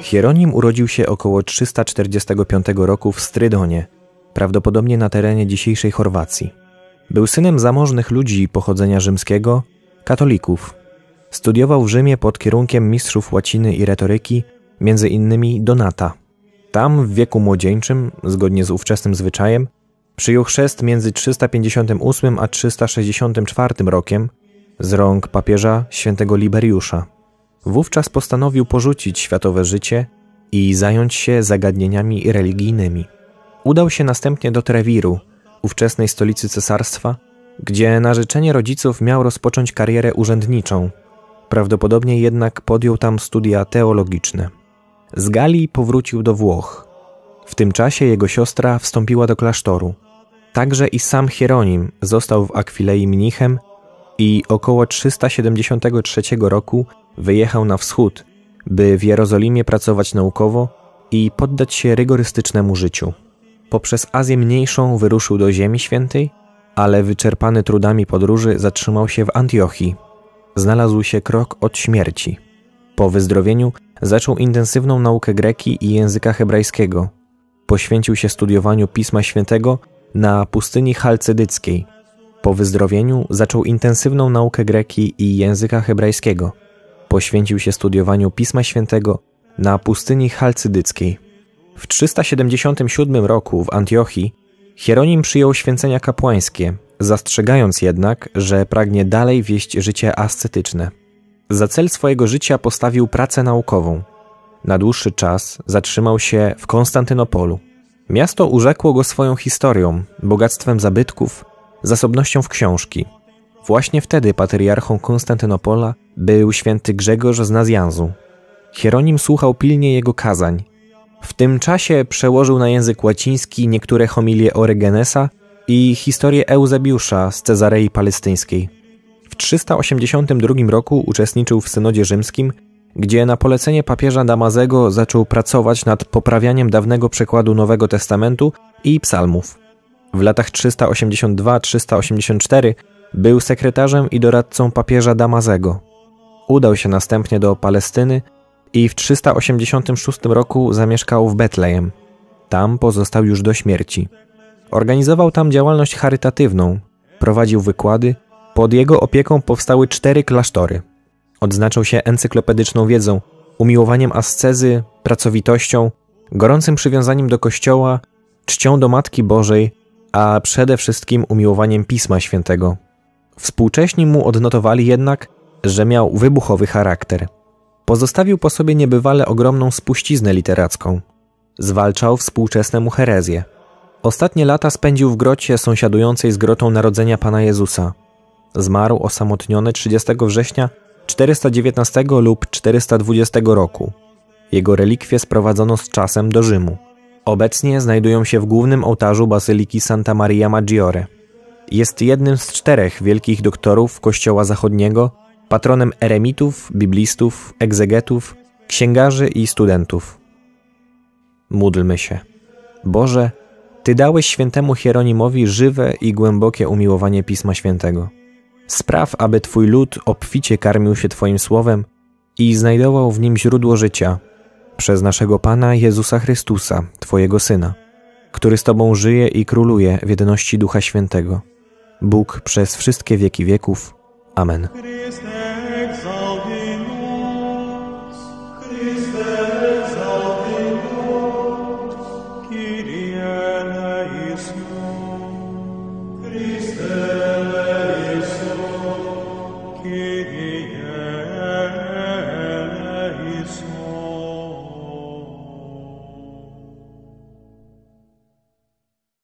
Hieronim urodził się około 345 roku w Strydonie, prawdopodobnie na terenie dzisiejszej Chorwacji. Był synem zamożnych ludzi pochodzenia rzymskiego, katolików. Studiował w Rzymie pod kierunkiem mistrzów łaciny i retoryki, między innymi Donata. Tam w wieku młodzieńczym, zgodnie z ówczesnym zwyczajem, przyjął chrzest między 358 a 364 rokiem z rąk papieża świętego Liberiusza. Wówczas postanowił porzucić światowe życie i zająć się zagadnieniami religijnymi. Udał się następnie do Trewiru, ówczesnej stolicy cesarstwa, gdzie na życzenie rodziców miał rozpocząć karierę urzędniczą. Prawdopodobnie jednak podjął tam studia teologiczne. Z Galii powrócił do Włoch. W tym czasie jego siostra wstąpiła do klasztoru. Także i sam Hieronim został w Akwilei mnichem i około 373 roku wyjechał na wschód, by w Jerozolimie pracować naukowo i poddać się rygorystycznemu życiu. Poprzez Azję Mniejszą wyruszył do Ziemi Świętej, ale wyczerpany trudami podróży zatrzymał się w Antiochii. Znalazł się krok od śmierci. Po wyzdrowieniu zaczął intensywną naukę greki i języka hebrajskiego. Poświęcił się studiowaniu Pisma Świętego na pustyni chalcedyckiej. Po wyzdrowieniu zaczął intensywną naukę greki i języka hebrajskiego. Poświęcił się studiowaniu Pisma Świętego na pustyni chalcydyckiej. W 377 roku w Antiochii Hieronim przyjął święcenia kapłańskie, zastrzegając jednak, że pragnie dalej wieść życie ascetyczne. Za cel swojego życia postawił pracę naukową. Na dłuższy czas zatrzymał się w Konstantynopolu. Miasto urzekło go swoją historią, bogactwem zabytków, zasobnością w książki. Właśnie wtedy patriarchą Konstantynopola był święty Grzegorz z Nazjanzu. Hieronim słuchał pilnie jego kazań. W tym czasie przełożył na język łaciński niektóre homilie Orygenesa i historię Eusebiusza z Cezarei Palestyńskiej. W 382 roku uczestniczył w synodzie rzymskim, gdzie na polecenie papieża Damazego zaczął pracować nad poprawianiem dawnego przekładu Nowego Testamentu i psalmów. W latach 382-384 był sekretarzem i doradcą papieża Damazego. Udał się następnie do Palestyny i w 386 roku zamieszkał w Betlejem. Tam pozostał już do śmierci. Organizował tam działalność charytatywną, prowadził wykłady, pod jego opieką powstały cztery klasztory. Odznaczał się encyklopedyczną wiedzą, umiłowaniem ascezy, pracowitością, gorącym przywiązaniem do Kościoła, czcią do Matki Bożej, a przede wszystkim umiłowaniem Pisma Świętego. Współcześni mu odnotowali jednak, że miał wybuchowy charakter. Pozostawił po sobie niebywale ogromną spuściznę literacką. Zwalczał współczesne mu herezje. Ostatnie lata spędził w grocie sąsiadującej z grotą Narodzenia Pana Jezusa. Zmarł osamotniony 30 września 419 lub 420 roku. Jego relikwie sprowadzono z czasem do Rzymu. Obecnie znajdują się w głównym ołtarzu Bazyliki Santa Maria Maggiore. Jest jednym z czterech wielkich doktorów Kościoła Zachodniego, patronem eremitów, biblistów, egzegetów, księgarzy i studentów. Módlmy się. Boże, Ty dałeś świętemu Hieronimowi żywe i głębokie umiłowanie Pisma Świętego. Spraw, aby Twój lud obficie karmił się Twoim słowem i znajdował w nim źródło życia przez naszego Pana Jezusa Chrystusa, Twojego Syna, który z Tobą żyje i króluje w jedności Ducha Świętego. Bóg przez wszystkie wieki wieków. Amen.